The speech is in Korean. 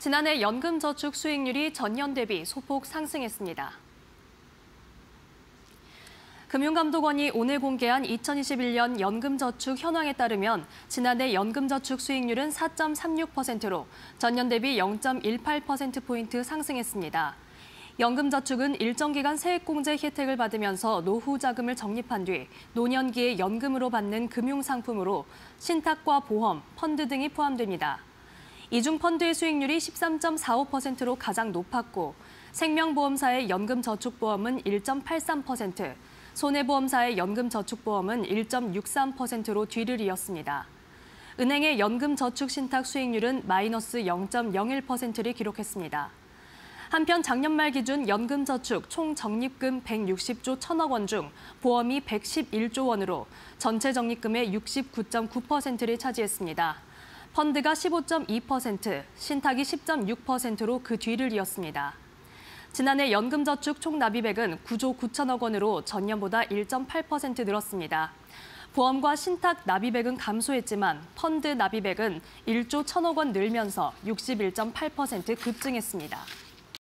지난해 연금저축 수익률이 전년 대비 소폭 상승했습니다. 금융감독원이 오늘 공개한 2021년 연금저축 현황에 따르면 지난해 연금저축 수익률은 4.36%로 전년 대비 0.18%포인트 상승했습니다. 연금저축은 일정 기간 세액공제 혜택을 받으면서 노후 자금을 적립한 뒤 노년기에 연금으로 받는 금융상품으로 신탁과 보험, 펀드 등이 포함됩니다. 이중 펀드의 수익률이 13.45%로 가장 높았고 생명보험사의 연금저축보험은 1.83%, 손해보험사의 연금저축보험은 1.63%로 뒤를 이었습니다. 은행의 연금저축신탁 수익률은 마이너스 0.01%를 기록했습니다. 한편 작년 말 기준 연금저축 총 적립금 160조 1천억 원 중 보험이 111조 원으로 전체 적립금의 69.9%를 차지했습니다. 펀드가 15.2%, 신탁이 10.6%로 그 뒤를 이었습니다. 지난해 연금저축 총 납입액은 9조 9천억 원으로 전년보다 1.8% 늘었습니다. 보험과 신탁 납입액은 감소했지만 펀드 납입액은 1조 1천억 원 늘면서 61.8% 급증했습니다.